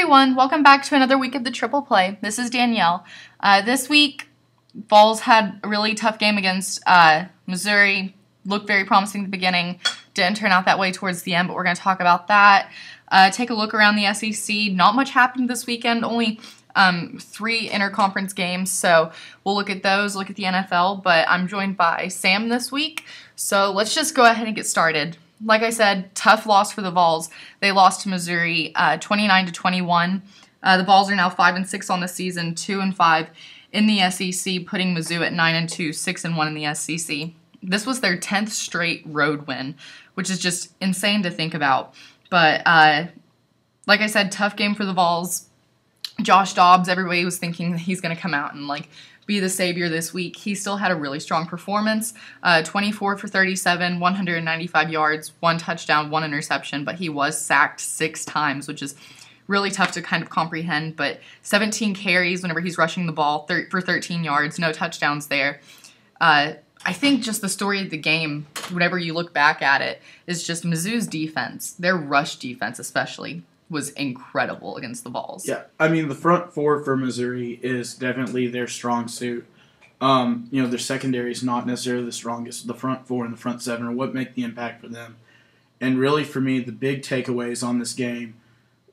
everyone. Welcome back to another week of the Triple Play. This is Danielle. Uh, this week, Vols had a really tough game against uh, Missouri. Looked very promising at the beginning. Didn't turn out that way towards the end, but we're going to talk about that. Uh, take a look around the SEC. Not much happened this weekend. Only um, three interconference games, so we'll look at those, look at the NFL. But I'm joined by Sam this week, so let's just go ahead and get started like I said, tough loss for the Vols. They lost to Missouri, uh, 29 to 21. Uh, the Vols are now five and six on the season, two and five in the SEC, putting Mizzou at nine and two, six and one in the SEC. This was their tenth straight road win, which is just insane to think about. But uh, like I said, tough game for the Vols. Josh Dobbs, everybody was thinking that he's going to come out and like be the savior this week. He still had a really strong performance uh, 24 for 37, 195 yards, one touchdown, one interception, but he was sacked six times, which is really tough to kind of comprehend. But 17 carries whenever he's rushing the ball thir- for 13 yards, no touchdowns there. Uh, I think just the story of the game, whenever you look back at it, is just Mizzou's defense, their rush defense especially, was incredible against the Vols. Yeah, I mean the front four for Missouri is definitely their strong suit. Um, you know, their secondary is not necessarily the strongest. The front four and the front seven are what make the impact for them. And really, for me, the big takeaways on this game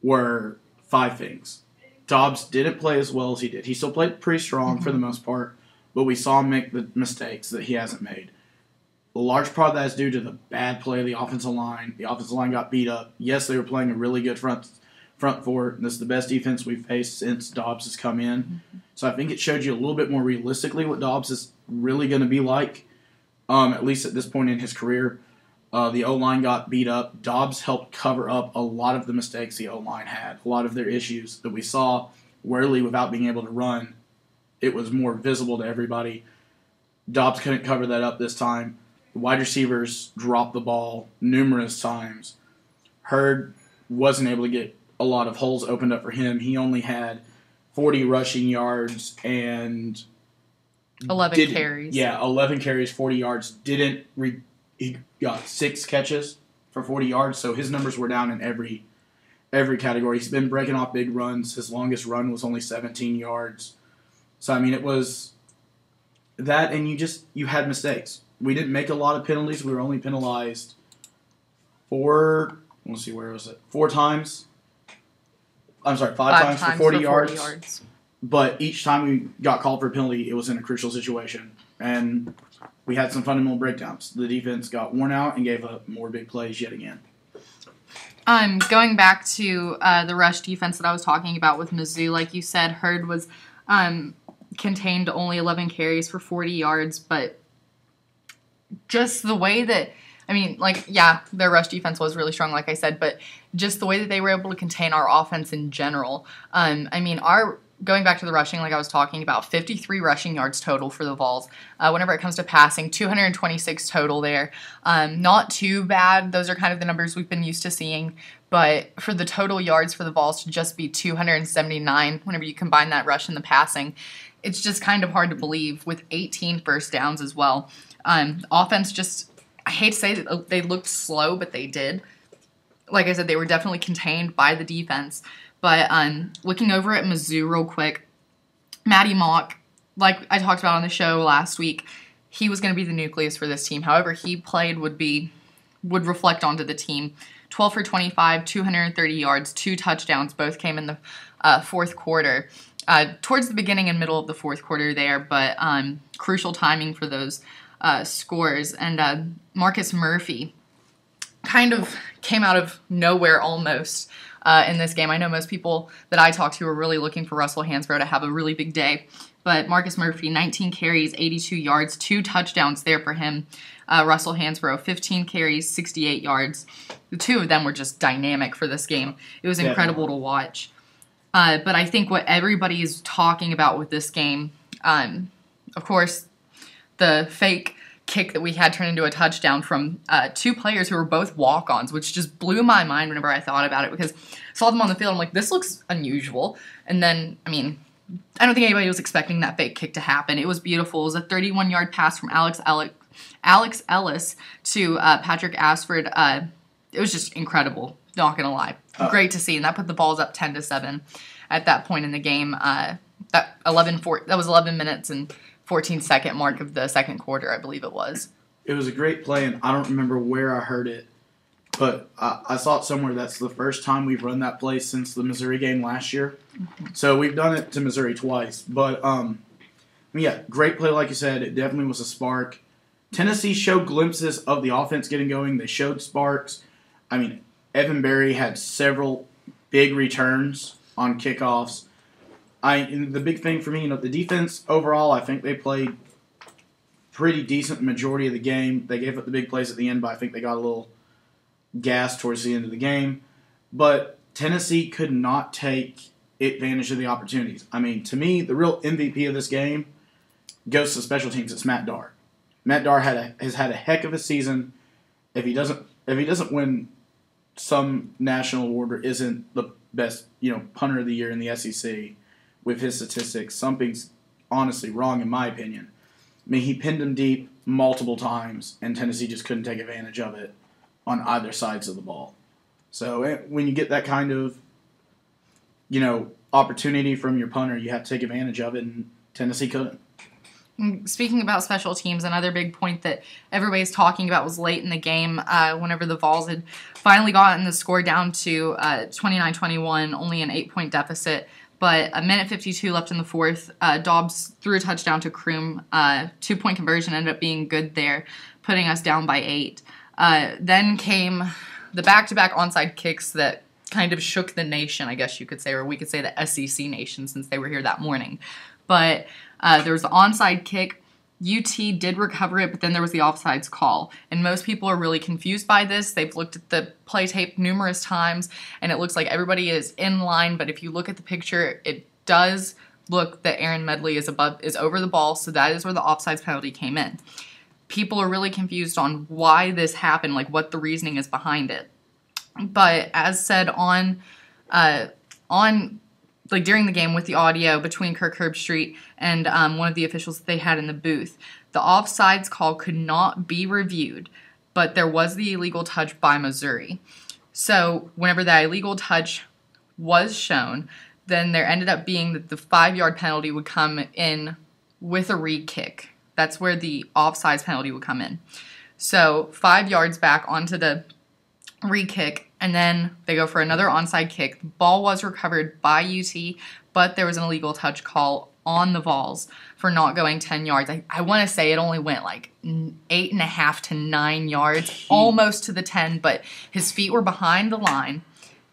were five things. Dobbs didn't play as well as he did. He still played pretty strong mm-hmm. for the most part, but we saw him make the mistakes that he hasn't made. A large part of that is due to the bad play of the offensive line. The offensive line got beat up. Yes, they were playing a really good front front four. And This is the best defense we've faced since Dobbs has come in. Mm-hmm. So I think it showed you a little bit more realistically what Dobbs is really going to be like, um, at least at this point in his career. Uh, the O line got beat up. Dobbs helped cover up a lot of the mistakes the O line had, a lot of their issues that we saw. Worley, without being able to run, it was more visible to everybody. Dobbs couldn't cover that up this time. The wide receivers dropped the ball numerous times. Hurd wasn't able to get a lot of holes opened up for him. He only had 40 rushing yards and 11 carries. Yeah, 11 carries, 40 yards. Didn't re- he got six catches for 40 yards, so his numbers were down in every every category. He's been breaking off big runs. His longest run was only 17 yards. So I mean, it was that, and you just you had mistakes we didn't make a lot of penalties. We were only penalized four. Let's see, where was it? Four times. I'm sorry, five, five times, times, for 40, for 40 yards. yards. But each time we got called for a penalty, it was in a crucial situation, and we had some fundamental breakdowns. The defense got worn out and gave up more big plays yet again. Um, going back to uh, the rush defense that I was talking about with Mizzou, like you said, Hurd was um, contained only 11 carries for 40 yards, but just the way that I mean, like, yeah, their rush defense was really strong, like I said, but just the way that they were able to contain our offense in general. Um, I mean, our going back to the rushing, like I was talking about, 53 rushing yards total for the Vols. Uh, whenever it comes to passing, 226 total there. Um, not too bad. Those are kind of the numbers we've been used to seeing. But for the total yards for the Vols to just be 279, whenever you combine that rush and the passing, it's just kind of hard to believe with 18 first downs as well. Um, offense just, I hate to say that they looked slow, but they did. Like I said, they were definitely contained by the defense. But um, looking over at Mizzou real quick, Maty Mauk, like I talked about on the show last week, he was going to be the nucleus for this team. However, he played would be would reflect onto the team. 12 for 25, 230 yards, two touchdowns. Both came in the uh, fourth quarter. Uh, towards the beginning and middle of the fourth quarter there, but um, crucial timing for those uh, scores. And uh, Marcus Murphy kind of came out of nowhere almost uh, in this game. I know most people that I talk to are really looking for Russell Hansbrough to have a really big day. But Marcus Murphy, 19 carries, 82 yards, two touchdowns there for him. Uh, Russell Hansbrough, 15 carries, 68 yards. The two of them were just dynamic for this game. It was incredible yeah. to watch. Uh, but I think what everybody is talking about with this game, um, of course, the fake kick that we had turned into a touchdown from uh, two players who were both walk-ons, which just blew my mind whenever I thought about it because I saw them on the field. I'm like, this looks unusual. And then, I mean, I don't think anybody was expecting that fake kick to happen. It was beautiful. It was a 31-yard pass from Alex Alex, Alex Ellis to uh, Patrick Ashford. Uh, it was just incredible. Not gonna lie. Uh, great to see, and that put the Vols up ten to seven at that point in the game. Uh, that 11 four, that was 11 minutes and 14 second mark of the second quarter, I believe it was. It was a great play, and I don't remember where I heard it, but I, I saw it somewhere. That's the first time we've run that play since the Missouri game last year. So we've done it to Missouri twice, but um, yeah, great play, like you said. It definitely was a spark. Tennessee showed glimpses of the offense getting going. They showed sparks. I mean, Evan Berry had several big returns on kickoffs. I the big thing for me, you know, the defense overall, I think they played pretty decent majority of the game. They gave up the big plays at the end, but I think they got a little gas towards the end of the game. But Tennessee could not take advantage of the opportunities. I mean, to me, the real MVP of this game goes to special teams. It's Matt Darr. Matt Darr had a, has had a heck of a season. If he doesn't if he doesn't win some national award or isn't the best, you know, punter of the year in the SEC with his statistics, something's honestly wrong in my opinion. I mean, he pinned him deep multiple times, and Tennessee just couldn't take advantage of it on either sides of the ball. So eh, when you get that kind of, you know, opportunity from your punter, you have to take advantage of it, and Tennessee couldn't. Mm, Speaking about special teams, another big point that everybody's talking about was late in the game uh, whenever the Vols had finally gotten the score down to uh, 29 21, only an eight point deficit. But a minute 52 left in the fourth. Uh, Dobbs threw a touchdown to Croom. Uh, two point conversion ended up being good there, putting us down by eight. Uh, then came the back to back onside kicks that kind of shook the nation, I guess you could say, or we could say the SEC nation since they were here that morning. But uh, there was the onside kick. UT did recover it, but then there was the offsides call. And most people are really confused by this. They've looked at the play tape numerous times, and it looks like everybody is in line. But if you look at the picture, it does look that Aaron Medley is above is over the ball, so that is where the offsides penalty came in. People are really confused on why this happened, like what the reasoning is behind it. But as said on uh, on like during the game with the audio between Kirk Herbstreit and um, one of the officials that they had in the booth, the offsides call could not be reviewed, but there was the illegal touch by Missouri. So whenever that illegal touch was shown, then there ended up being that the five yard penalty would come in with a re kick. That's where the offsides penalty would come in. So five yards back onto the re kick, and then they go for another onside kick. The ball was recovered by UT, but there was an illegal touch call on the Vols for not going 10 yards. I, I want to say it only went like eight and a half to nine yards, almost to the 10, but his feet were behind the line,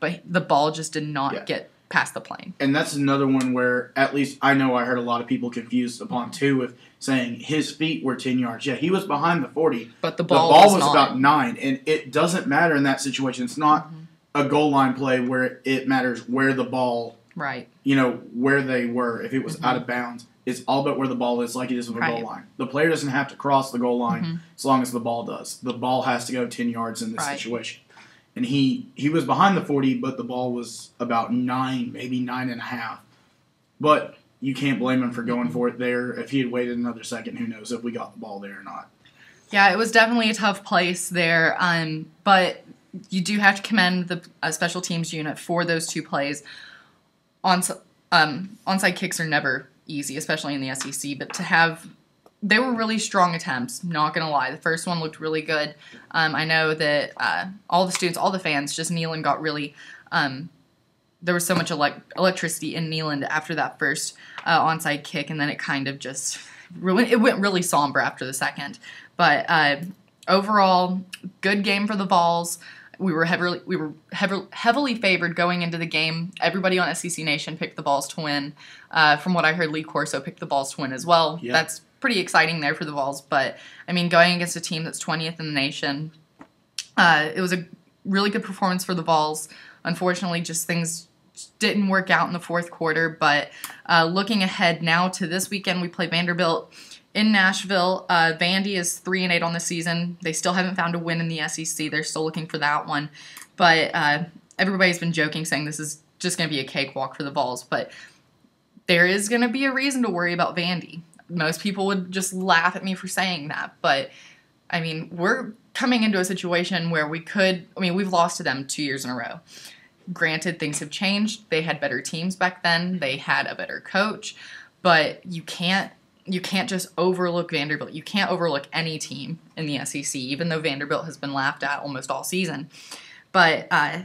but the ball just did not Yeah. get past the plane. And that's another one where, at least I know I heard a lot of people confused upon too with saying his feet were 10 yards. Yeah, he was behind the 40. But the The ball, ball, was, was, about nine, and it doesn't matter in that situation. It's not Mm-hmm. a goal line play where it matters where the ball, right. you know, where they were. If it was out of bounds, it's all about where the ball is, like it is with a Mm-hmm. Right. goal line. The player doesn't have to cross the goal line Mhm. as long as the ball does. The ball has to go 10 yards in this Right. situation. And he, he was behind the 40, but the ball was about nine, maybe nine and a half. But you can't blame him for going for it there. If he had waited another second, who knows if we got the ball there or not. Yeah, it was definitely a tough place there. Um, but you do have to commend the uh, special teams unit for those two plays. On um, onside kicks are never easy, especially in the SEC. But to have they were really strong attempts. Not gonna lie, the first one looked really good. Um, I know that uh, all the students, all the fans, just Neyland got really. Um, there was so much elec- electricity in Neyland after that first uh, onside kick, and then it kind of just ruined. It went really somber after the second. But uh, overall, good game for the Vols. We were heavily we were heavily, heavily favored going into the game. Everybody on SEC Nation picked the Vols to win. Uh, from what I heard, Lee Corso picked the Vols to win as well. Yeah. That's pretty exciting there for the Vols. But I mean, going against a team that's 20th in the nation, uh, it was a really good performance for the Vols. Unfortunately, just things didn't work out in the fourth quarter. But uh, looking ahead now to this weekend, we play Vanderbilt in Nashville. Uh, Vandy is three and eight on the season. They still haven't found a win in the SEC. They're still looking for that one. But uh, everybody's been joking, saying this is just going to be a cakewalk for the Vols. But there is going to be a reason to worry about Vandy. Most people would just laugh at me for saying that, but I mean, we're coming into a situation where we could. I mean, we've lost to them two years in a row. granted, things have changed. They had better teams back then. They had a better coach, but you can't you can't just overlook Vanderbilt. You can't overlook any team in the SEC, even though Vanderbilt has been laughed at almost all season. But uh,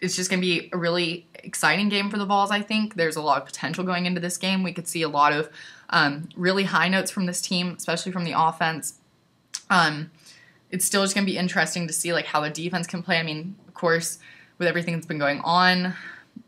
it's just going to be a really exciting game for the Vols, I think. There's a lot of potential going into this game. We could see a lot of um, really high notes from this team, especially from the offense. Um, it's still just going to be interesting to see like how the defense can play. I mean, of course, with everything that's been going on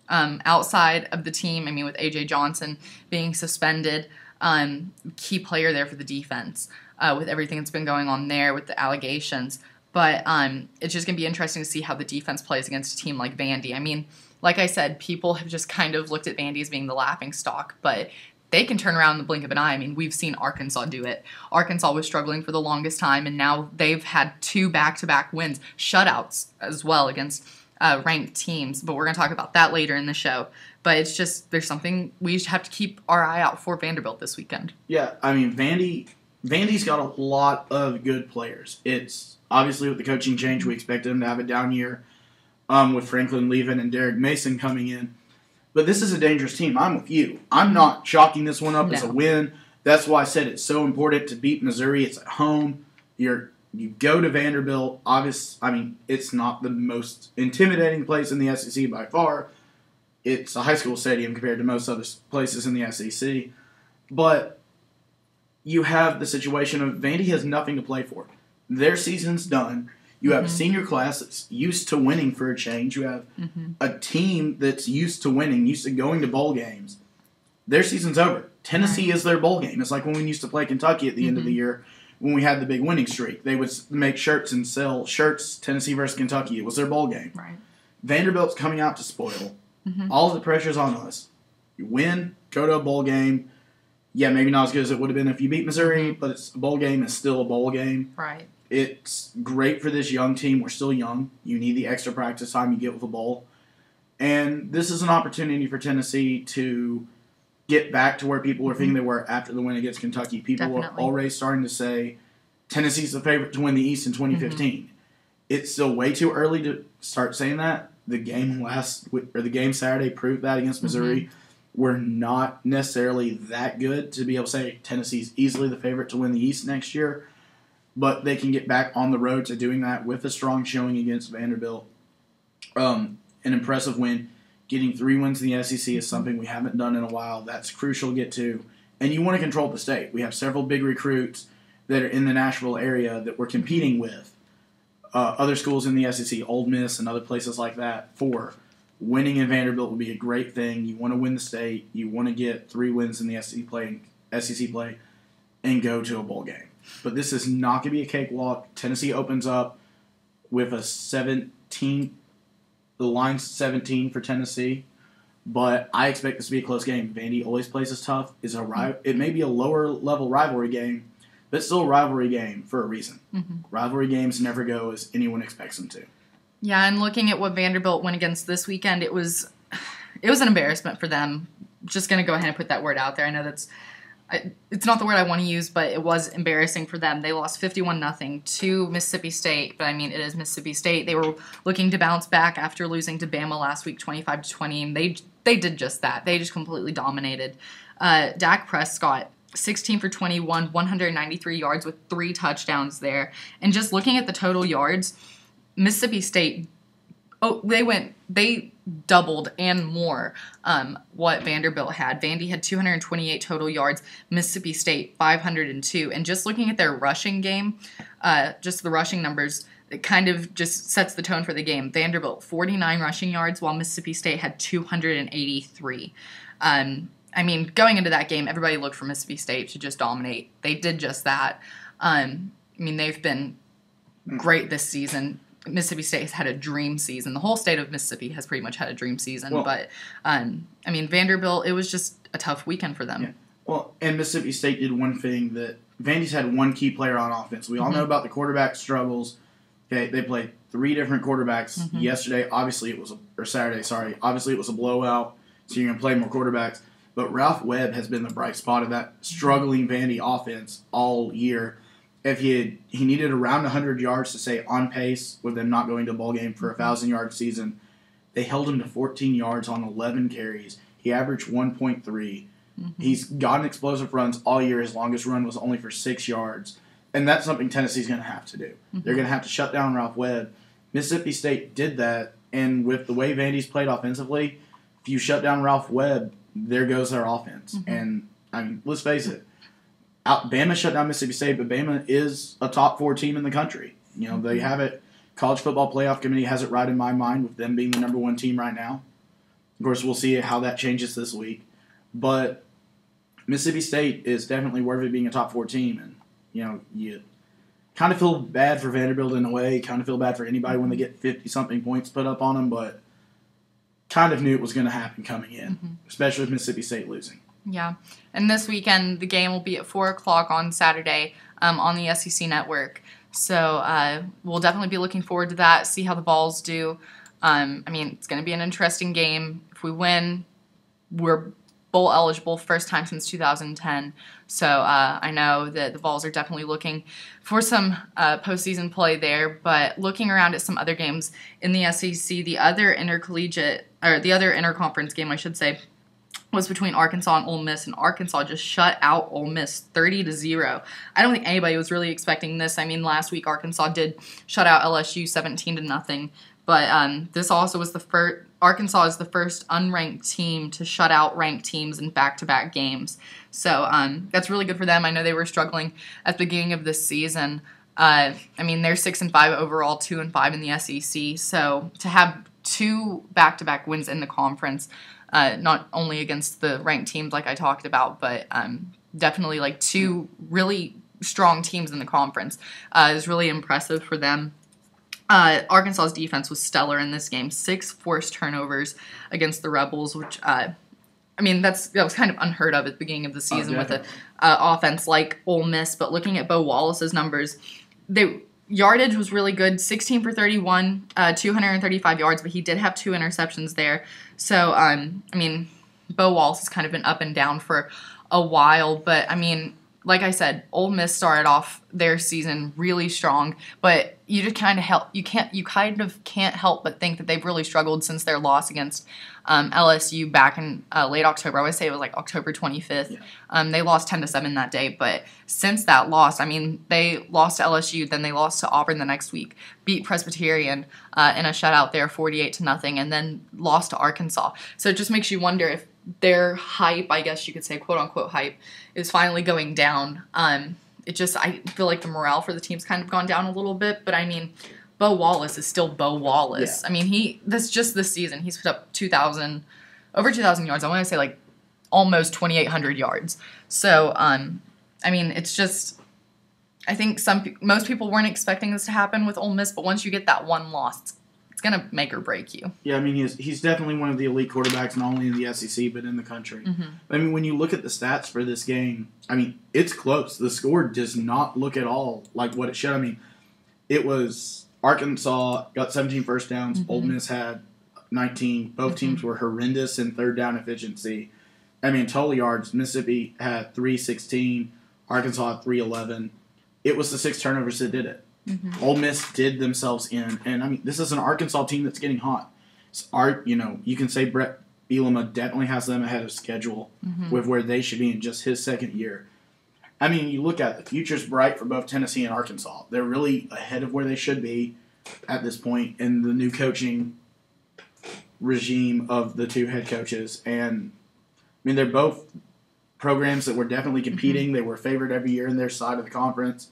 um, outside of the team, I mean, with AJ Johnson being suspended, um, key player there for the defense, uh, with everything that's been going on there with the allegations. But um, it's just going to be interesting to see how the defense plays against a team like Vandy. I mean, like I said, people have just kind of looked at Vandy as being the laughing stock, but they can turn around in the blink of an eye. I mean, we've seen Arkansas do it. Arkansas was struggling for the longest time, and now they've had two back to back wins, shutouts as well against uh, ranked teams. But we're going to talk about that later in the show. But it's just, there's something we have to keep our eye out for Vanderbilt this weekend. Yeah, I mean, Vandy. Vandy's got a lot of good players. It's obviously with the coaching change, we expect them to have a down year um, with Franklin leaving and Derek Mason coming in. But this is a dangerous team. I'm with you. I'm not chalking this one up no. as a win. That's why I said it's so important to beat Missouri. It's at home. You're you go to Vanderbilt. Obvious. I mean, it's not the most intimidating place in the SEC by far. It's a high school stadium compared to most other places in the SEC. But you have the situation of Vandy has nothing to play for. Their season's done. You have mm-hmm. a senior class that's used to winning for a change. You have mm-hmm. a team that's used to winning, used to going to bowl games. Their season's over. Tennessee right. is their bowl game. It's like when we used to play Kentucky at the mm-hmm. end of the mm-hmm. year when we had the big winning streak. They would make shirts and sell shirts, Tennessee versus Kentucky. It was their bowl game. Right. Vanderbilt's coming out to spoil. Mm-hmm. All the pressure's on us. You win, go to a bowl game. Yeah, maybe not as good as it would have been if you beat Missouri, mm-hmm. but it's a bowl game is still a bowl game. Right. It's great for this young team. We're still young. You need the extra practice time you get with a bowl. And this is an opportunity for Tennessee to get back to where people were thinking they were after the win against Kentucky. People Definitely. were already starting to say Tennessee's the favorite to win the East in 2015. Mm-hmm. It's still way too early to start saying that. The game last or the game Saturday proved that against Missouri. Mm-hmm. We're not necessarily that good to be able to say Tennessee's easily the favorite to win the East next year but they can get back on the road to doing that with a strong showing against Vanderbilt. Um, an impressive win. Getting three wins in the SEC is something we haven't done in a while. That's crucial to get to. And you want to control the state. We have several big recruits that are in the Nashville area that we're competing with. Uh, other schools in the SEC, Ole Miss and other places like that, for winning in Vanderbilt would be a great thing. You want to win the state. You want to get three wins in the SEC play, SEC play, and go to a bowl game. But this is not going to be a cakewalk. Tennessee opens up with a 17. The line's 17 for Tennessee. But I expect this to be a close game. Vandy always plays us tough. Is a It may be a lower level rivalry game, but it's still a rivalry game for a reason. Mm-hmm. Rivalry games never go as anyone expects them to. Yeah, and looking at what Vanderbilt went against this weekend, it was it was an embarrassment for them. Just going to go ahead and put that word out there. I know that's it's not the word I want to use, but it was embarrassing for them. They lost 51 nothing to Mississippi State, but I mean it is Mississippi State. They were looking to bounce back after losing to Bama last week 25 to 20 and they they did just that. They just completely dominated. Uh, Dak Prescott 16 for 21, 193 yards with three touchdowns there. And just looking at the total yards, Mississippi State oh they went they doubled and more um, what Vanderbilt had. Vandy had 228 total yards, Mississippi State 502. And just looking at their rushing game, uh, just the rushing numbers, it kind of just sets the tone for the game. Vanderbilt 49 rushing yards, while Mississippi State had 283. Um, I mean, going into that game, everybody looked for Mississippi State to just dominate. They did just that. Um, I mean, they've been great this season. Mississippi State has had a dream season. The whole state of Mississippi has pretty much had a dream season. Well, but um, I mean, Vanderbilt, it was just a tough weekend for them. Yeah. Well, and Mississippi State did one thing that Vandy's had one key player on offense. We all mm-hmm. know about the quarterback struggles. Okay, they played three different quarterbacks mm-hmm. yesterday. Obviously, it was a, or Saturday. Sorry, obviously it was a blowout. So you're gonna play more quarterbacks. But Ralph Webb has been the bright spot of that struggling Vandy offense all year if he he needed around 100 yards to say on pace with them not going to a ball game for a thousand yard season, They held him to 14 yards on 11 carries. He averaged 1.3. Mm-hmm. He's gotten explosive runs all year. His longest run was only for six yards. And that's something Tennessee's going to have to do. They're going to have to shut down Ralph Webb. Mississippi State did that. And with the way Vandy's played offensively, if you shut down Ralph Webb, there goes their offense. And I mean, let's face it, out, Bama shut down Mississippi State, but Bama is a top four team in the country. You know, they mm-hmm. have it. College Football Playoff Committee has it right in my mind with them being the number one team right now. Of course, we'll see how that changes this week. But Mississippi State is definitely worthy of being a top four team, and you know, you kind of feel bad for Vanderbilt in a way. Kind of feel bad for anybody when they get fifty something points put up on them, but kind of knew it was going to happen coming in, mm-hmm. especially with Mississippi State losing. Yeah. And this weekend, the game will be at 4 o'clock on Saturday um, on the SEC network. So uh, we'll definitely be looking forward to that, see how the Vols do. Um, I mean, it's going to be an interesting game. If we win, we're bowl eligible first time since 2010. So uh, I know that the Vols are definitely looking for some uh, postseason play there. But looking around at some other games in the SEC, the other intercollegiate or the other interconference game, I should say, was between Arkansas and Ole Miss, and Arkansas just shut out Ole Miss 30 to 0. I don't think anybody was really expecting this. I mean, last week Arkansas did shut out LSU 17 to nothing, but um, this also was the first. Arkansas is the first unranked team to shut out ranked teams in back-to-back games, so um, that's really good for them. I know they were struggling at the beginning of this season. Uh, I mean, they're six and five overall, two and five in the SEC. So to have two back-to-back wins in the conference uh, not only against the ranked teams like I talked about, but um, definitely like two really strong teams in the conference uh, is really impressive for them. Uh, Arkansas's defense was stellar in this game. Six forced turnovers against the Rebels, which uh, I mean that's that was kind of unheard of at the beginning of the season with an uh, offense like Ole Miss. But looking at Bo Wallace's numbers, they yardage was really good. 16 for 31 uh, 235 yards but he did have two interceptions there. So um, i mean bo wallace has kind of been up and down for a while but i mean like i said Ole miss started off their season really strong but you just kind of help you can't you kind of can't help but think that they've really struggled since their loss against um, lsu back in uh, late october. I would say it was like october 25th Yeah. um, they lost 10 to 7 that day but since that loss i mean they lost to lsu then they lost to auburn the next week beat presbyterian uh, in a shutout there 48 to nothing and then lost to arkansas. So it just makes you wonder if their hype i guess you could say quote unquote hype is finally going down. Um, it just i feel like the morale for the team's kind of gone down a little bit but i mean bo wallace is still bo wallace. I mean he this just this season he's put up 2000 over 2000 yards. I want to say like almost 2800 yards. So um i mean it's just i think some most people weren't expecting this to happen with Ole Miss but once you get that one loss gonna make or break you Yeah, I mean he's he's definitely one of the elite quarterbacks, not only in the SEC but in the country. Mhm. I mean, when you look at the stats for this game, I mean it's close. The score does not look at all like what it should. I mean, it was Arkansas got 17 first downs. Mhm. Ole Miss had 19. Both teams were horrendous in third down efficiency. I mean, total yards. Mississippi had 316. Arkansas had 311. It was the six turnovers that did it. Mm-hmm. Ole Miss did themselves in, and I mean, this is an Arkansas team that's getting hot. It's art, you know, you can say Bret Bielema definitely has them ahead of schedule mm-hmm. with where they should be in just his second year. I mean, you look at it, the future's bright for both Tennessee and Arkansas. They're really ahead of where they should be at this point in the new coaching regime of the two head coaches. And I mean, they're both programs that were definitely mm-hmm. competing. They were favored every year in their side of the conference.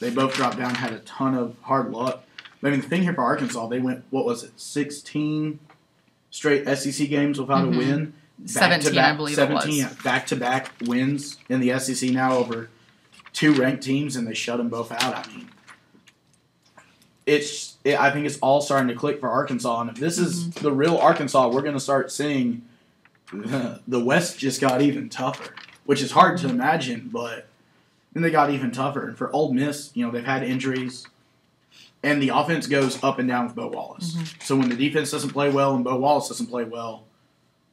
They both dropped down, had a ton of hard luck. I mean, the thing here for Arkansas, they went, what was it, 16 straight SEC games without Mhm. a win? 17, I believe it was. 17 back to back wins in the SEC now over two ranked teams, and they shut them both out. I mean, it's it, I think it's all starting to click for Arkansas, and if this is Mm-hmm. the real Arkansas, we're going to start seeing the West just got even tougher, which is hard Mm-hmm. to imagine, but then they got even tougher. And for Ole Miss, you know, they've had injuries, and the offense goes up and down with Bo Wallace. Mm-hmm. So when the defense doesn't play well and Bo Wallace doesn't play well,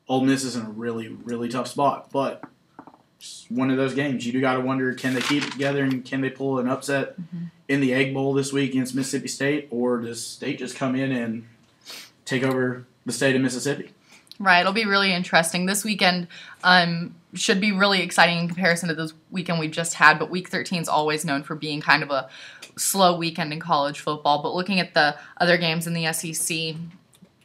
Ole Miss is in a really, really tough spot. But it's one of those games. You do got to wonder can they keep it together and can they pull an upset in the Egg Bowl this week against Mississippi State, or does State just come in and take over the state of Mississippi. Right, it'll be really interesting. This weekend um, should be really exciting in comparison to this weekend we just had, but week 13 is always known for being kind of a slow weekend in college football. But looking at the other games in the SEC,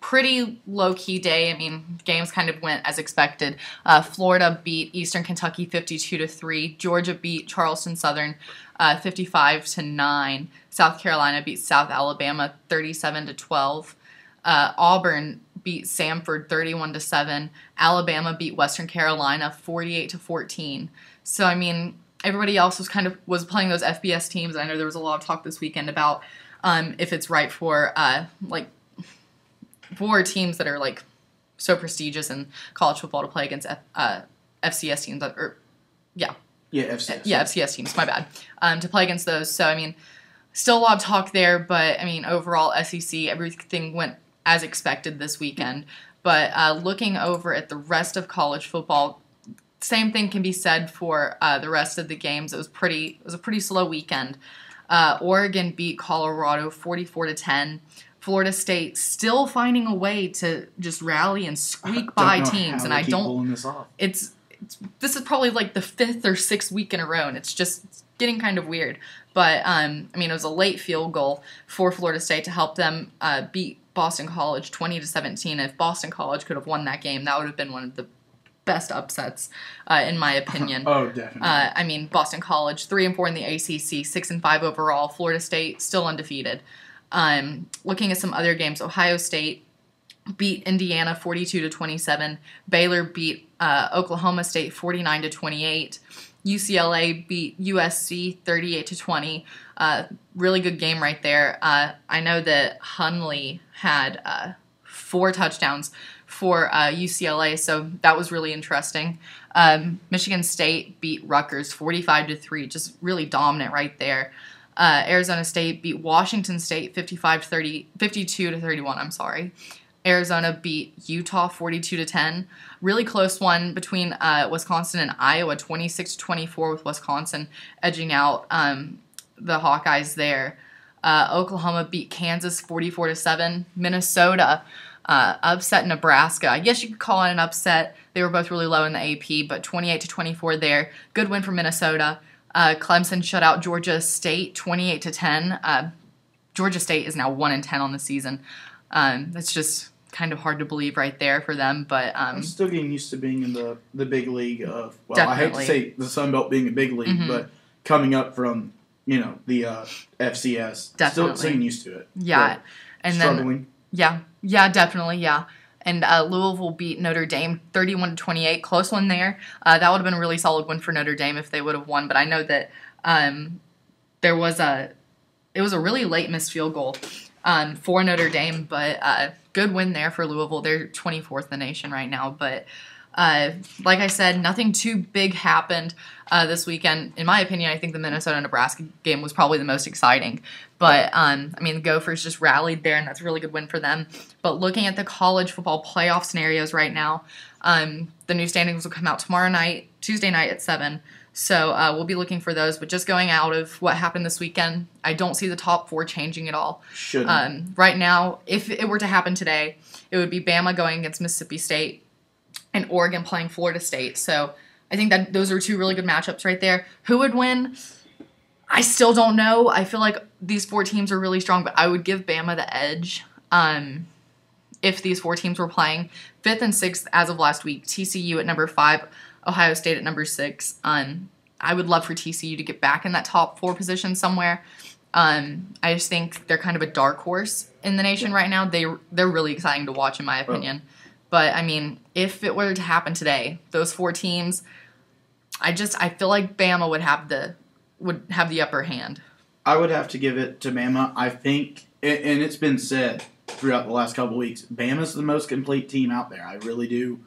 pretty low key day. I mean, games kind of went as expected. Uh, Florida beat Eastern Kentucky 52 to 3. Georgia beat Charleston Southern uh, 55 to 9. South Carolina beat South Alabama 37 to 12. Uh, Auburn beat Samford 31 to 7. Alabama beat Western Carolina 48 to 14. So I mean, everybody else was kind of was playing those FBS teams. I know there was a lot of talk this weekend about um, if it's right for uh, like for teams that are like so prestigious in college football to play against F, uh, FCS teams that or yeah Yeah, FCS. yeah FCS teams. My bad. Um, to play against those. So I mean, still a lot of talk there, but I mean overall SEC everything went as expected this weekend. But uh, looking over at the rest of college football, same thing can be said for uh, the rest of the games. It was pretty. It was a pretty slow weekend. Uh, Oregon beat Colorado 44 to 10. Florida State still finding a way to just rally and squeak by teams, and I don't. this off. It's, it's this is probably like the fifth or sixth week in a row, and it's just getting kind of weird. But um, I mean, it was a late field goal for Florida State to help them uh, beat Boston College 20 to 17. If Boston College could have won that game, that would have been one of the best upsets, uh, in my opinion. Oh, definitely. Uh, I mean, Boston College, three and four in the ACC, six and five overall. Florida State still undefeated. Um, looking at some other games, Ohio State beat Indiana 42 to 27. Baylor beat uh, Oklahoma State 49 to 28. UCLA beat USC 38 to 20. Uh, really good game right there. Uh, I know that Hundley had uh, four touchdowns for uh, UCLA, so that was really interesting. Um, Michigan State beat Rutgers 45 to 3, just really dominant right there. Uh, Arizona State beat Washington State 55 to 30, 52 to 31, I'm sorry. Arizona beat Utah 42 to 10. Really close one between uh, Wisconsin and Iowa, 26 to 24, with Wisconsin edging out um, the Hawkeyes there. Uh, Oklahoma beat Kansas 44 to 7. Minnesota uh, upset Nebraska. I guess you could call it an upset. They were both really low in the AP, but 28 to 24 there. Good win for Minnesota. Uh, Clemson shut out Georgia State 28 to 10. Uh, Georgia State is now 1 and 10 on the season. Um, that's just kind of hard to believe right there for them, but um, I'm still getting used to being in the, the big league of well, I hate to say the Sun Belt being a big league, Mhm. but coming up from you know the uh, FCS, Definitely. still getting used to it. yeah. And then struggling. Yeah, yeah, definitely, yeah. And uh, Louisville beat Notre Dame 31 to 28. Close one there. Uh, that would have been a really solid win for Notre Dame if they would have won. But I know that um, there was a it was a really late missed field goal um, for Notre Dame, but uh, good win there for Louisville. They're 24th in the nation right now. But uh, like I said, nothing too big happened uh, this weekend. In my opinion, I think the Minnesota Nebraska game was probably the most exciting. But um, I mean, the Gophers just rallied there, and that's a really good win for them. But looking at the college football playoff scenarios right now, um, the new standings will come out tomorrow night, Tuesday night at seven. So uh, we'll be looking for those. But just going out of what happened this weekend, I don't see the top four changing at all. Shouldn't. Um, right now, if it were to happen today, it would be Bama going against Mississippi State and Oregon playing Florida State. So I think that those are two really good matchups right there. Who would win? I still don't know. I feel like these four teams are really strong, but I would give Bama the edge. Um, if these four teams were playing fifth and sixth as of last week, TCU at number five, Ohio State at number six. Um, I would love for TCU to get back in that top four position somewhere. Um, I just think they're kind of a dark horse in the nation right now. They they're really exciting to watch, in my opinion. But I mean, if it were to happen today, those four teams, I just I feel like Bama would have the would have the upper hand. I would have to give it to Bama. I think, and and it's been said throughout the last couple weeks, Bama's the most complete team out there. I really do.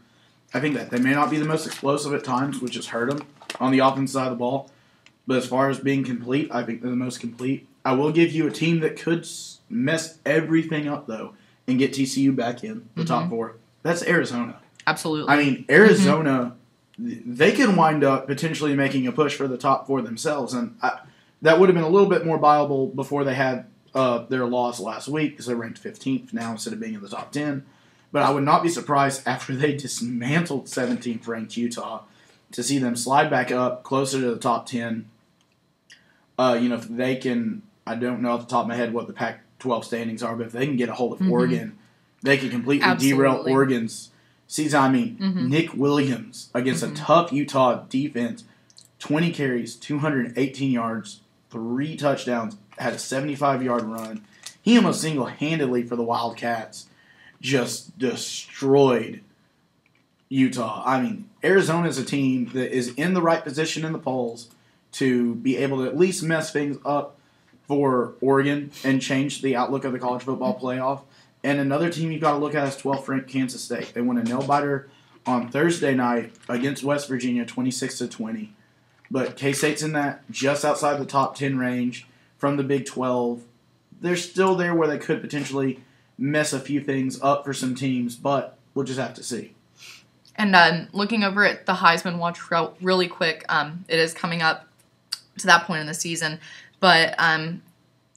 I think that they may not be the most explosive at times, which has hurt them on the offense side of the ball. But as far as being complete, I think they're the most complete. I will give you a team that could mess everything up though and get TCU back in the top four. That's Arizona. Absolutely. I mean, Arizona, th they can wind up potentially making a push for the top four themselves, and I, that would have been a little bit more viable before they had uh, their loss last week because they're ranked 15th now instead of being in the top 10. But I would not be surprised after they dismantled 17th ranked Utah to see them slide back up closer to the top 10. Uh, you know, if they can, I don't know off the top of my head what the Pac 12 standings are, but if they can get a hold of Mhm. Oregon, they can completely derail Oregon's season. I mean, Mhm. Nick Williams against Mhm. a tough Utah defense, 20 carries, 218 yards, three touchdowns, had a 75 yard run. He almost single handedly for the Wildcats just destroyed Utah. I mean, Arizona is a team that is in the right position in the polls to be able to at least mess things up for Oregon and change the outlook of the college football playoff. And another team you've got to look at is 12th ranked Kansas State. They won a nail biter on Thursday night against West Virginia, 26 to 20. But K State's in that just outside the top 10 range from the Big 12. They're still there where they could potentially mess a few things up for some teams, but we'll just have to see. And um, looking over at the Heisman Watch real, really quick, um, it is coming up to that point in the season. But um,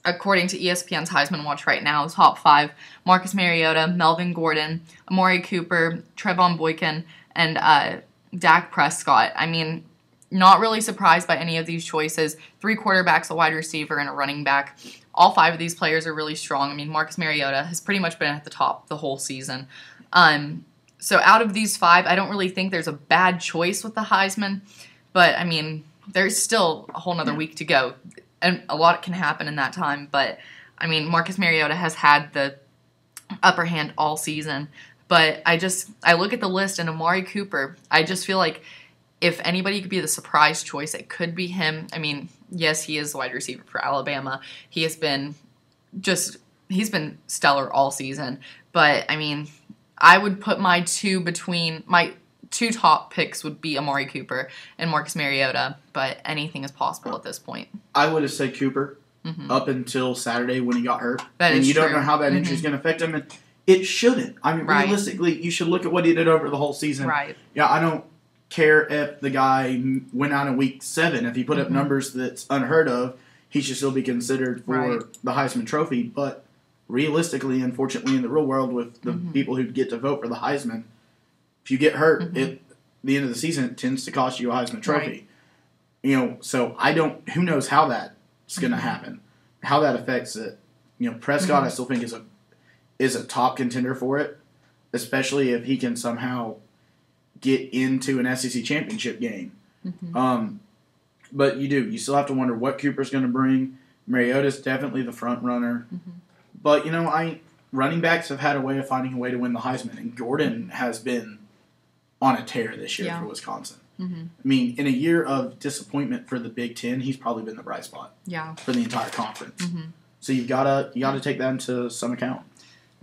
according to ESPN's Heisman Watch right now, top five Marcus Mariota, Melvin Gordon, Amari Cooper, Trevone Boykin, and uh, Dak Prescott. I mean, not really surprised by any of these choices. Three quarterbacks, a wide receiver, and a running back. All five of these players are really strong. I mean, Marcus Mariota has pretty much been at the top the whole season. Um, so out of these five, I don't really think there's a bad choice with the Heisman, but I mean, there's still a whole nother Yeah. week to go, and a lot can happen in that time. But I mean, Marcus Mariota has had the upper hand all season. But I just I look at the list and Amari Cooper, I just feel like if anybody could be the surprise choice, it could be him. I mean, yes, he is the wide receiver for Alabama. He has been just he's been stellar all season. But I mean, I would put my two between my two top picks would be Amari Cooper and Marcus Mariota, but anything is possible at this point. I would have said Cooper Mhm. up until Saturday when he got hurt. That and you don't know how that injury is going to affect him. And it shouldn't. I mean, Right. realistically, you should look at what he did over the whole season. Right. Yeah, I don't care if the guy went out in week seven. If he put up Mhm. numbers that's unheard of, he should still be considered for Right. the Heisman Trophy. But realistically, unfortunately, in the real world, with the Mhm. people who get to vote for the Heisman, if you get hurt Mhm. at the end of the season, it tends to cost you a Heisman Trophy. Right. You know, so I don't. Who knows how that's going to Mhm. happen? How that affects it? You know, Prescott, Mhm. I still think is a is a top contender for it, especially if he can somehow get into an SEC championship game. Mhm. Um, but you do. You still have to wonder what Cooper's going to bring. Mariota's definitely the front runner. Mhm. But you know, I running backs have had a way of finding a way to win the Heisman, and Gordon has been on a tear this year Yeah. for Wisconsin. Mhm. I mean, in a year of disappointment for the Big Ten, he's probably been the bright spot Yeah. for the entire conference. Mhm. So you've gotta you gotta take that into some account.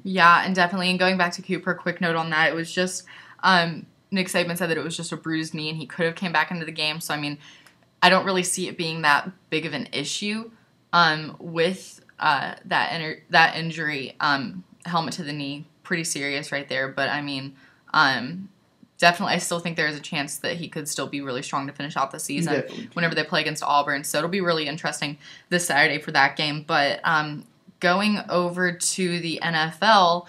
Yeah, and definitely. And going back to Cooper, quick note on that. It was just um, Nick Saban said that it was just a bruised knee, and he could have came back into the game. So I mean, I don't really see it being that big of an issue um, with uh, that inter- that injury. Um, helmet to the knee, pretty serious right there. But I mean, um, definitely, I still think there's a chance that he could still be really strong to finish out the season Definitely. whenever they play against Auburn. So it'll be really interesting this Saturday for that game. But um, going over to the NFL,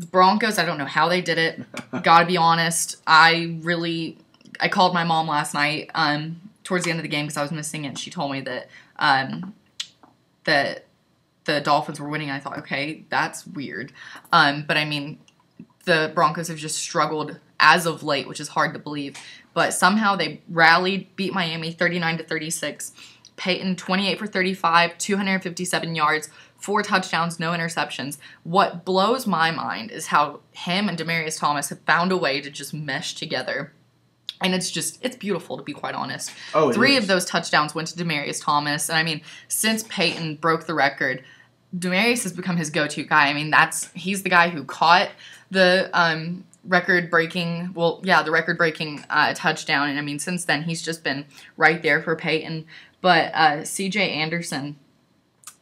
the Broncos, I don't know how they did it. Gotta be honest, I really, I called my mom last night um, towards the end of the game because I was missing it. She told me that um, that the Dolphins were winning. I thought, okay, that's weird. Um, but I mean, the Broncos have just struggled as of late, which is hard to believe. But somehow they rallied, beat Miami 39 to 36. Peyton 28 for 35, 257 yards, four touchdowns, no interceptions. What blows my mind is how him and Demaryius Thomas have found a way to just mesh together. And it's just it's beautiful to be quite honest. Oh, Three is. of those touchdowns went to Demaryius Thomas, and I mean, since Peyton broke the record, Demaryius has become his go-to guy. I mean, that's he's the guy who caught the um, record-breaking, well, yeah, the record-breaking uh, touchdown, and I mean, since then he's just been right there for Peyton. But uh, C.J. Anderson.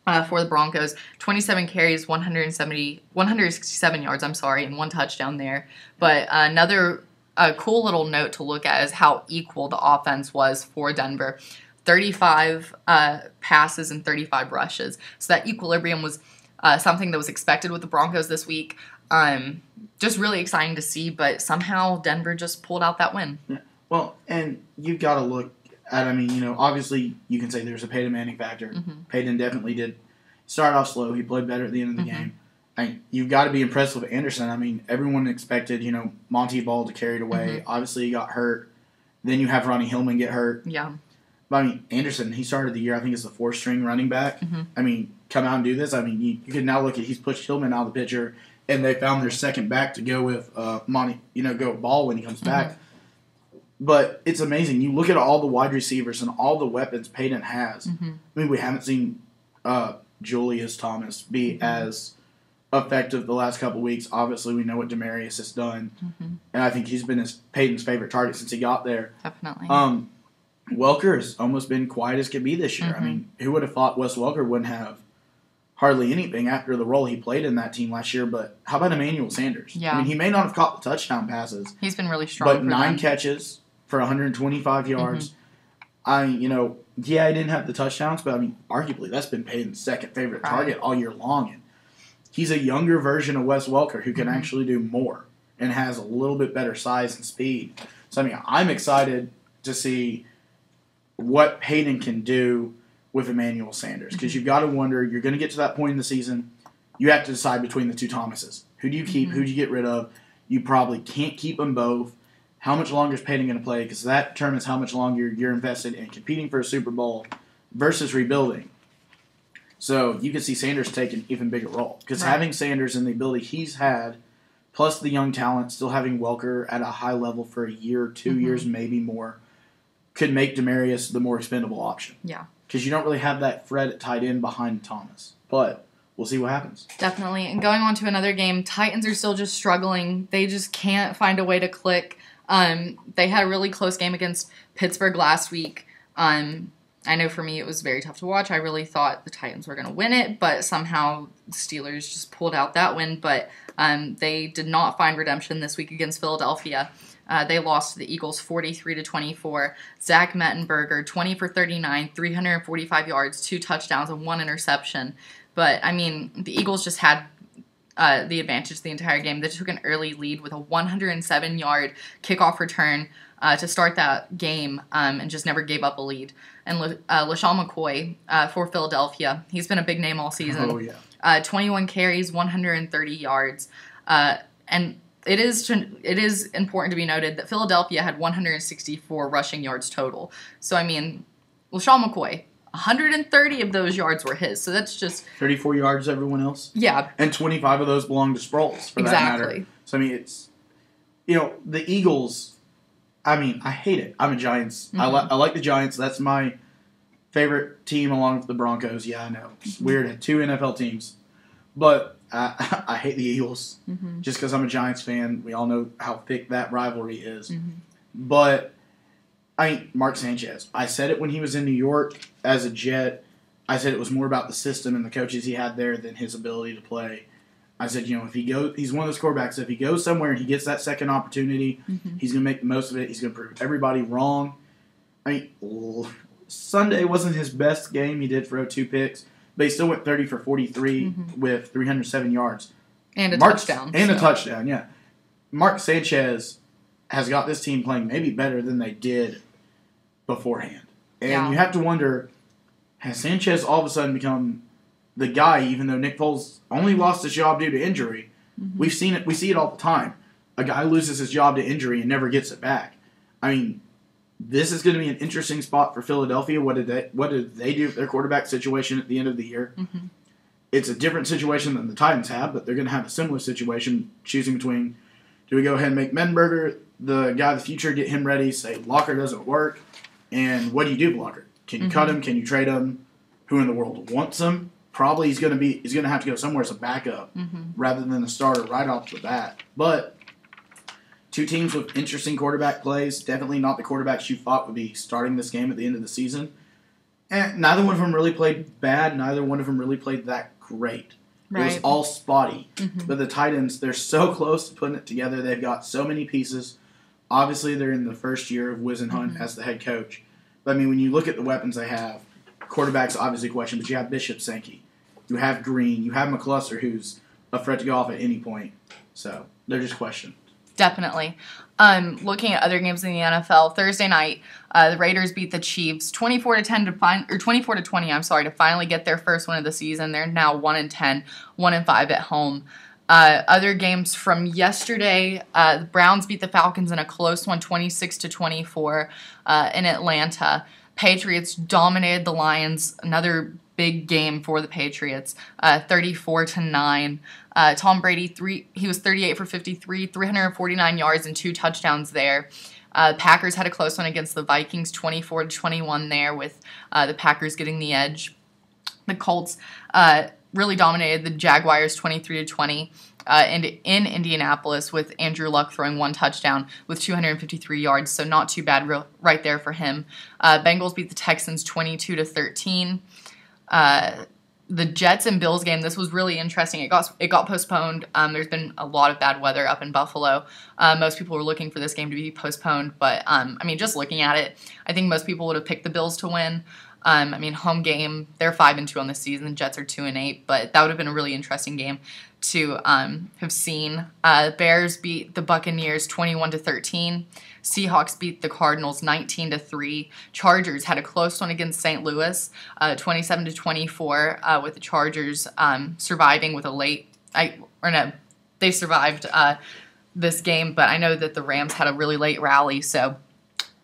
Uh, for the Broncos, 27 carries, 170, 167 yards, I'm sorry, and one touchdown there. But another a cool little note to look at is how equal the offense was for Denver. 35 uh, passes and 35 rushes. So that equilibrium was uh, something that was expected with the Broncos this week. Um, just really exciting to see, but somehow Denver just pulled out that win. Yeah. Well, and you've got to look. I mean, you know, obviously you can say there's a Peyton Manning factor. Mhm. Peyton definitely did start off slow. He played better at the end of the Mhm. game. And you've got to be impressed with Anderson. I mean, everyone expected, you know, Montee Ball to carry it away. Mm-hmm. Obviously, he got hurt. Then you have Ronnie Hillman get hurt. Yeah. But I mean, Anderson, he started the year, I think, as the fourth string running back. Mhm. I mean, come out and do this. I mean, you, you can now look at he's pushed Hillman out of the picture, and they found their second back to go with uh, Monty, you know, go with Ball when he comes back. But it's amazing. You look at all the wide receivers and all the weapons Peyton has. hmm I mean, we haven't seen uh, Julius Thomas be Mm-hmm. as effective the last couple weeks. Obviously, we know what Demaryius has done, hmm and I think he's been his Peyton's favorite target since he got there. Definitely. Um, Welker has almost been quiet as could be this year. I Mhm. mean, who would have thought Wes Welker wouldn't have hardly anything after the role he played in that team last year? But how about Emmanuel Sanders? Yeah. I mean, he may not have caught the touchdown passes, He's been really strong. but nine them. catches for 125 yards. Mm-hmm. I, you know, yeah, I didn't have the touchdowns, but I mean, arguably that's been Peyton's second favorite Right. target all year long. And he's a younger version of Wes Welker who can Mhm. actually do more and has a little bit better size and speed. So I mean, I'm excited to see what Peyton can do with Emmanuel Sanders because you've got to wonder. You're going to get to that point in the season. You have to decide between the two Thomases. Who do you keep? Mhm. Who do you get rid of? You probably can't keep them both. How much longer is Peyton going to play? Because that determines how much longer you're invested in competing for a Super Bowl versus rebuilding. So you can see Sanders take an even bigger role because Right. having Sanders and the ability he's had, plus the young talent, still having Welker at a high level for a year, 2 Mhm. years, maybe more, could make Demaryius the more expendable option. Yeah. because you don't really have that threat at tight end behind Thomas. But we'll see what happens. Definitely. And going on to another game, Titans are still just struggling. They just can't find a way to click. Um, they had a really close game against Pittsburgh last week. Um, I know for me it was very tough to watch. I really thought the Titans were going to win it, but somehow the Steelers just pulled out that win. But um, they did not find redemption this week against Philadelphia. Uh, they lost to the Eagles 43 to 24. Zach Mettenberger 20 for 39, 345 yards, two touchdowns, and one interception. But I mean, the Eagles just had uh, the advantage the entire game. They took an early lead with a 107 yard kickoff return uh, to start that game um, and just never gave up a lead. And La- uh, LeSean McCoy uh, for Philadelphia, he's been a big name all season. Oh yeah, Uh, 21 carries, 130 yards. Uh, and it is it is important to be noted that Philadelphia had 164 rushing yards total. So I mean, LeSean McCoy, 130 of those yards were his. So that's just thirty-four yards. Everyone else, yeah, and twenty-five of those belong to Sproles. For that matter. exactly. So I mean, it's you know the Eagles. I mean, I hate it. I'm a Giants. I, Mhm. li- I like the Giants. That's my favorite team, along with the Broncos. Yeah, I know. It's weird. I had two NFL teams, but I, I hate the Eagles hmm just because I'm a Giants fan. We all know how thick that rivalry is. hmm But I ain't Mark Sanchez. I said it when he was in New York as a Jet. I said it was more about the system and the coaches he had there than his ability to play. I said, you know, if he goes, he's one of those quarterbacks. If he goes somewhere and he gets that second opportunity, hmm he's going to make the most of it. He's going to prove everybody wrong. I mean, Sunday wasn't his best game. He did throw two picks, but he still went 30 for 43 Mhm. with 307 yards And a Mark- touchdown. And a touchdown, yeah. Mark Sanchez has got this team playing maybe better than they did beforehand. And Yeah. you have to wonder has Sanchez all of a sudden become the guy, even though Nick Foles only lost his job due to injury? Mhm. We've seen it. We see it all the time. A guy loses his job to injury and never gets it back. I mean, this is going to be an interesting spot for Philadelphia. What did they What did they do with their quarterback situation at the end of the year? Mhm. It's a different situation than the Titans have, but they're going to have a similar situation. Choosing between, do we go ahead and make Mettenberger the guy of the future, get him ready, say Locker doesn't work, and what do you do, with Locker? Can you cut him? Can you trade him? Who in the world wants him? Probably he's going to be he's going to have to go somewhere as a backup Mhm. rather than a starter right off the bat. But two teams with interesting quarterback plays. Definitely not the quarterbacks you thought would be starting this game at the end of the season. And neither one of them really played bad. Neither one of them really played that great. It was all spotty. Mhm. But the Titans, they're so close to putting it together. They've got so many pieces. Obviously, they're in the first year of Whisenhunt Mhm. as the head coach. But I mean, when you look at the weapons they have, quarterback's obviously a question, but you have Bishop Sankey. You have Green. You have McCluster, who's a threat to go off at any point. So they're just questioned. Definitely. Um, looking at other games in the NFL, Thursday night, uh, the Raiders beat the Chiefs 24 to 10 to find or 24 to 20, I'm sorry, to finally get their first win of the season. They're now 1 and 10, 1 and 5 at home. Uh, other games from yesterday, uh, the Browns beat the Falcons in a close one, 26 to 24 uh, in Atlanta. Patriots dominated the Lions. Another big game for the Patriots, uh, 34 to nine. Uh, Tom Brady three he was 38 for 53, 349 yards and two touchdowns there. Uh, Packers had a close one against the Vikings, 24 to 21 there, with uh, the Packers getting the edge. The Colts really dominated the Jaguars, 23 to 20. Uh, and in Indianapolis with Andrew Luck throwing one touchdown with 253 yards, so not too bad real, right there for him. Uh, Bengals beat the Texans 22 to 13. Uh, the Jets and Bills game. This was really interesting. It got it got postponed. Um, there's been a lot of bad weather up in Buffalo. Uh, most people were looking for this game to be postponed, but um, I mean, just looking at it, I think most people would have picked the Bills to win. Um, I mean, home game. They're five and two on the season. Jets are two and eight, but that would have been a really interesting game to um, have seen. Uh, Bears beat the Buccaneers 21 to 13. Seahawks beat the Cardinals 19 to 3. Chargers had a close one against St. Louis, uh, 27 to 24, uh, with the Chargers um, surviving with a late. I or no, they survived uh, this game, but I know that the Rams had a really late rally, so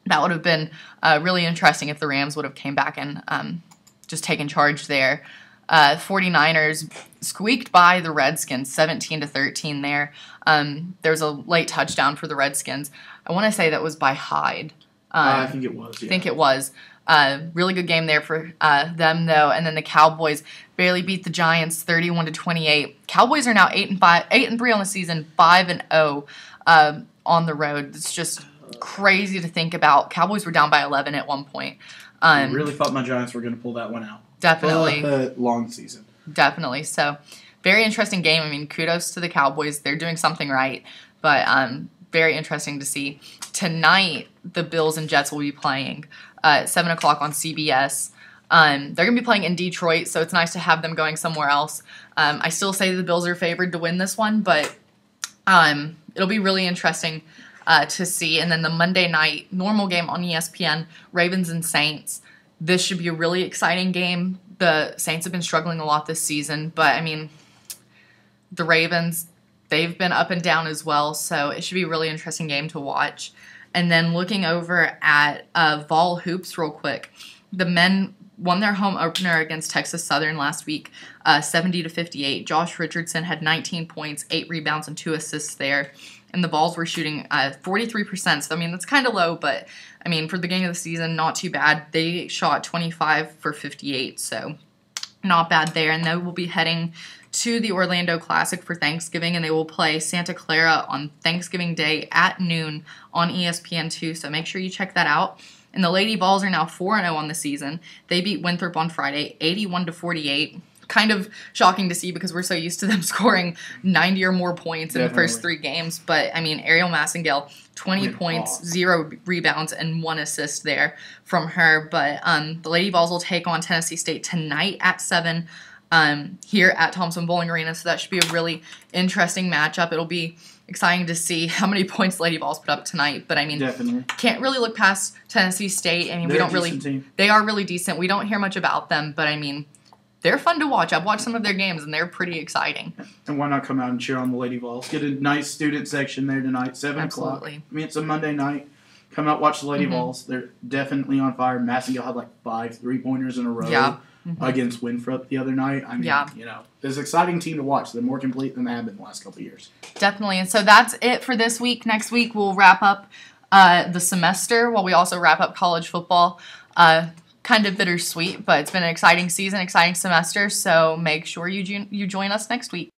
that would have been uh, really interesting if the Rams would have came back and um, just taken charge there. Uh, 49ers squeaked by the Redskins 17 to 13 there. Um, there was a late touchdown for the Redskins. I want to say that was by Hyde. Um, uh, I think it was. Yeah. I think it was. Uh, really good game there for uh, them though, and then the Cowboys barely beat the Giants, thirty-one to twenty-eight. Cowboys are now eight and five, eight and three on the season, five and zero uh, on the road. It's just crazy to think about. Cowboys were down by eleven at one point. Um, I really thought my Giants were going to pull that one out. Definitely. long season. Definitely. So, very interesting game. I mean, kudos to the Cowboys. They're doing something right. But um, very interesting to see. Tonight, the Bills and Jets will be playing uh, at 7 o'clock on CBS. Um, they're going to be playing in Detroit, so it's nice to have them going somewhere else. Um, I still say the Bills are favored to win this one, but um, it'll be really interesting uh, to see. And then the Monday night normal game on ESPN, Ravens and Saints this should be a really exciting game. The Saints have been struggling a lot this season, but I mean, the Ravens, they've been up and down as well, so it should be a really interesting game to watch. And then looking over at uh, Vol Hoops real quick, the men won their home opener against Texas Southern last week, uh, 70 to 58. Josh Richardson had 19 points, eight rebounds, and two assists there and the Vols were shooting uh, 43%. So, I mean, that's kind of low, but I mean, for the beginning of the season, not too bad. They shot 25 for 58, so not bad there. And they will be heading to the Orlando Classic for Thanksgiving, and they will play Santa Clara on Thanksgiving Day at noon on ESPN2. So make sure you check that out. And the Lady Vols are now 4 0 on the season. They beat Winthrop on Friday, 81 to 48 kind of shocking to see because we're so used to them scoring 90 or more points in Definitely. the first three games. But I mean, Ariel Massengale, 20 points, zero rebounds, and one assist there from her. But um, the Lady Vols will take on Tennessee State tonight at 7 um, here at Thompson-Boling Arena. So that should be a really interesting matchup. It'll be exciting to see how many points Lady Vols put up tonight. But I mean, Definitely. can't really look past Tennessee State. I mean, They're we don't really. Team. They are really decent. We don't hear much about them, but I mean, they're fun to watch. I've watched some of their games and they're pretty exciting. And why not come out and cheer on the Lady Vols? Get a nice student section there tonight, seven Absolutely. o'clock. I mean, it's a Monday night. Come out watch the Lady mm-hmm. Vols. They're definitely on fire. Massengale had like five three pointers in a row. Yeah. Mm-hmm. Against Winthrop the other night. I mean, yeah. you know, it's an exciting team to watch. They're more complete than they have been the last couple years. Definitely. And so that's it for this week. Next week, we'll wrap up uh, the semester while we also wrap up college football. Uh, kind of bittersweet, but it's been an exciting season, exciting semester. So make sure you you join us next week.